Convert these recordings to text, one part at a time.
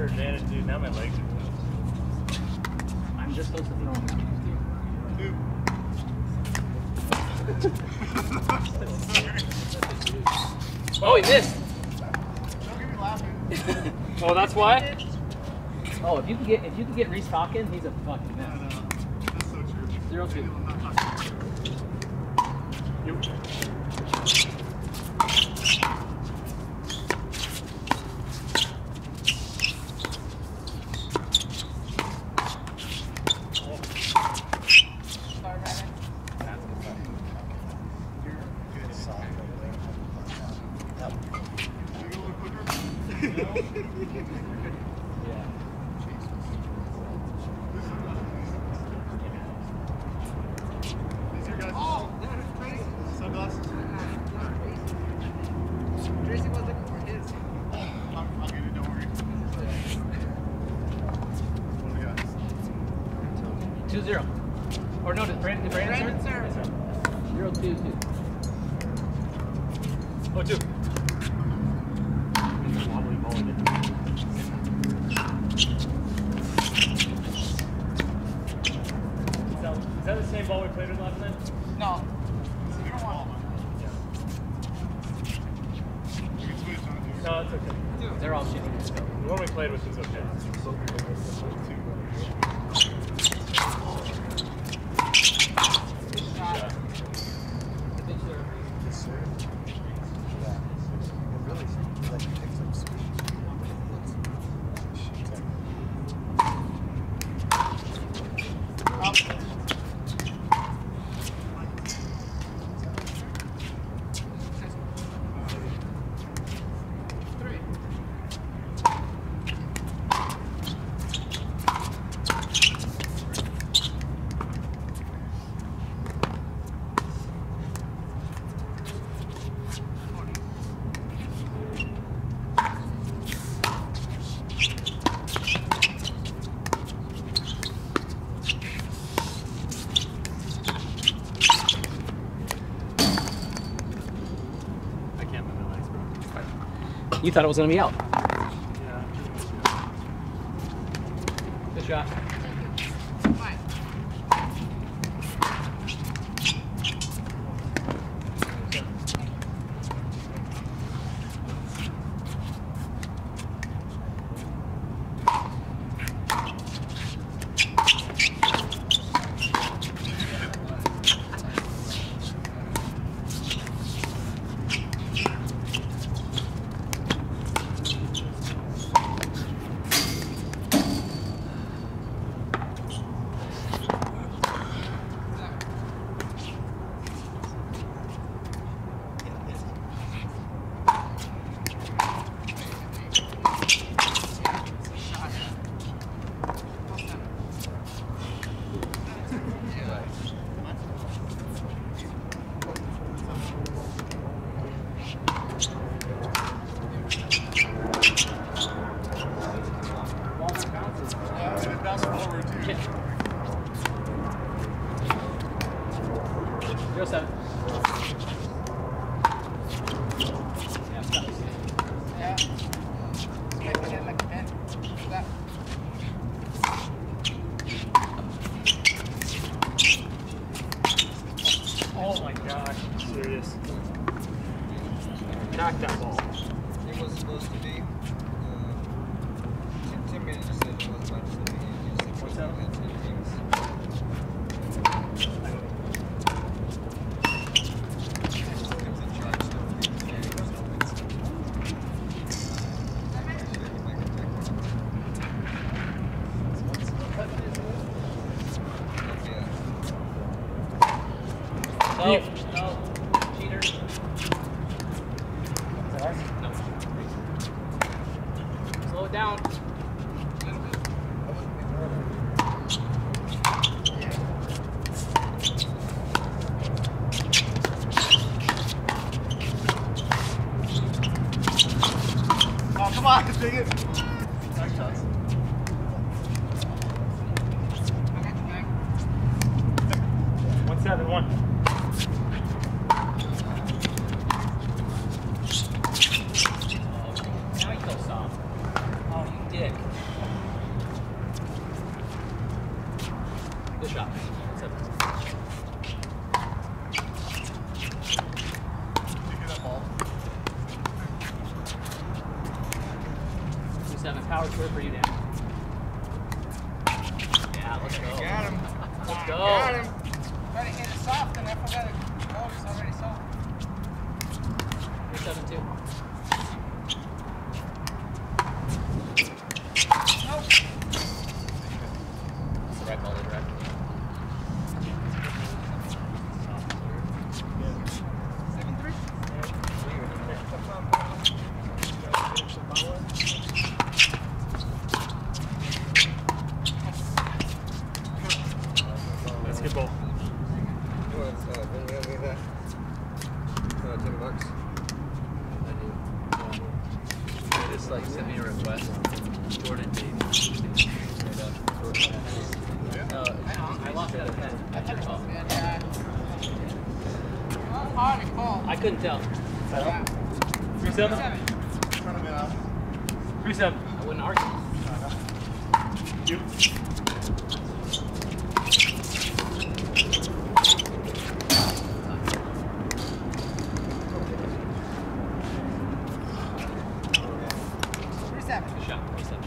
for advantage, dude. Now my legs are I'm just supposed to throw him out. Oh, he missed. Oh, that's why? Oh, if you can get if you can get Rhys talking, he's a fucking mess. Zero two. Sunglasses? Tracy was looking for his. I'll, I'll get it, don't worry. What do we got? Two zero. Or no, did Brandon, did Brandon, Brandon serve? serve. Zero two two. Oh, two. Is that the same ball we played with last night? No. It's a different ball. You can switch on it. No, it's okay. They're all shitty. The one we played with was okay. Yeah. I can't move my legs, bro. You thought it was gonna be out. Yeah. Good shot. No, you, no, cheater. No. Slow it down. Oh, come on, dig it. Good shot. Seven. You get that ball. Two seven. Power serve for you, Dan. Yeah, let's go. Got him. Let's go. Got him. Try to hit it soft and I forgot it. Oh, it's already soft. Three seven two. Nope. That's the right ball to direct. Seven three. Basketball. What, uh, when we have that? Uh, ten bucks. Just like send me a request. Jordan Davies. No, I lost that pen. I took it off. And, uh, oh, hard to call. I couldn't tell. Yeah. Three, seven. Seven. Trying to. Three, seven. I wouldn't argue. You. Three seven. Good shot. Three seven.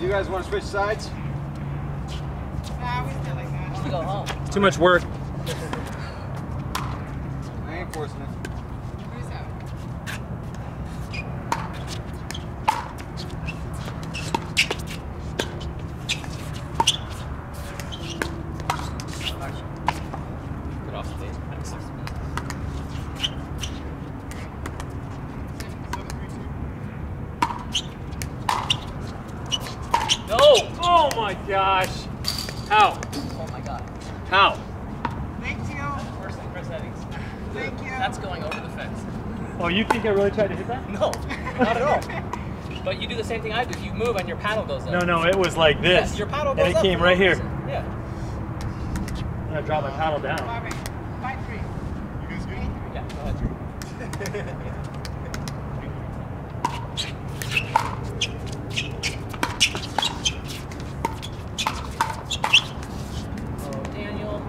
You guys want to switch sides? Too much work. I ain't forcing it. Three seven. Get off space. No! Oh my gosh. How? My god. How? Thank you. First thing, Chris Eddings. Thank you. That's going over the fence. Oh, you think I really tried to hit that? No, not at all. But you do the same thing I do. You move and your paddle goes up. No, no, it was like this. Yes, your paddle goes and it up came right no here. reason. Yeah. And I dropped my paddle down. Five eight. Five three. You guys good? Yeah, go ahead. Oh, Daniel.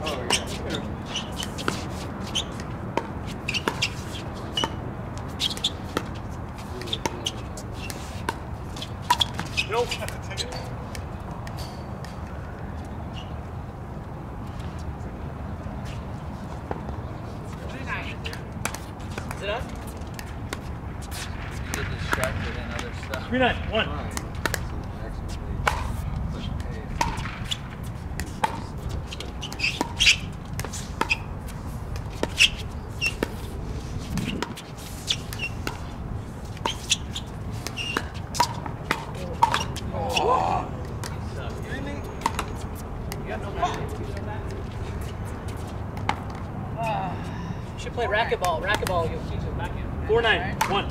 Oh, yeah. Nope. Take it. Three nine. Is it us? You get distracted in other stuff. Three, nine, one. Four, nine, one.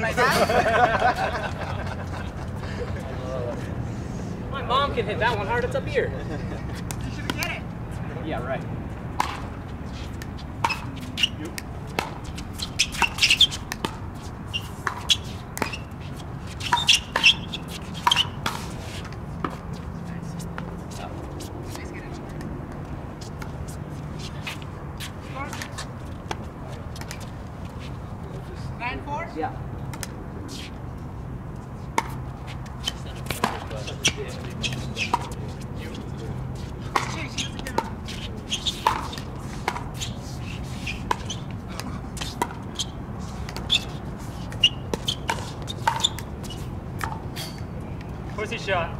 Like that? My mom can hit that one hard. It's up here. you should get it. Yeah, right. Please get it. Score? Nine four? Yeah. Shit, she doesn't get it. Pussy shot.